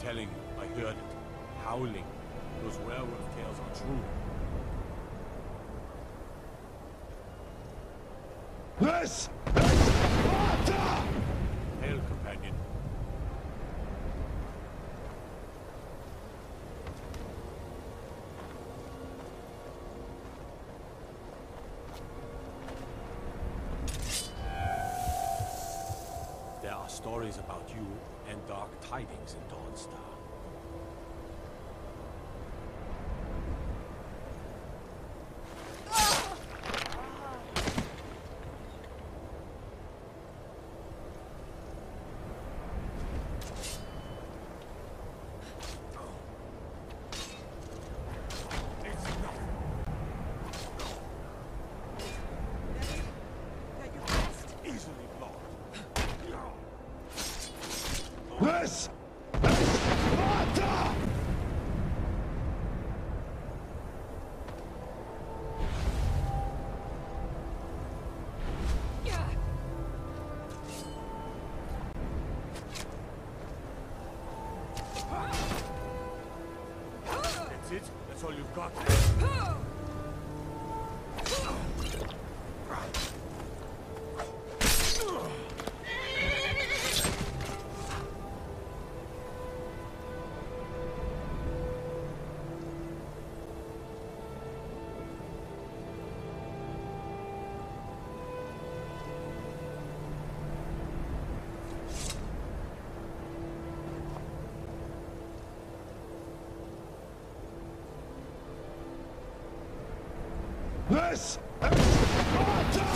telling you, I heard it. Howling. Those werewolf tales are true. This stories about you and dark tidings in Dawnstar. This is Sparta! That's it? That's all you've got? This is Sparta!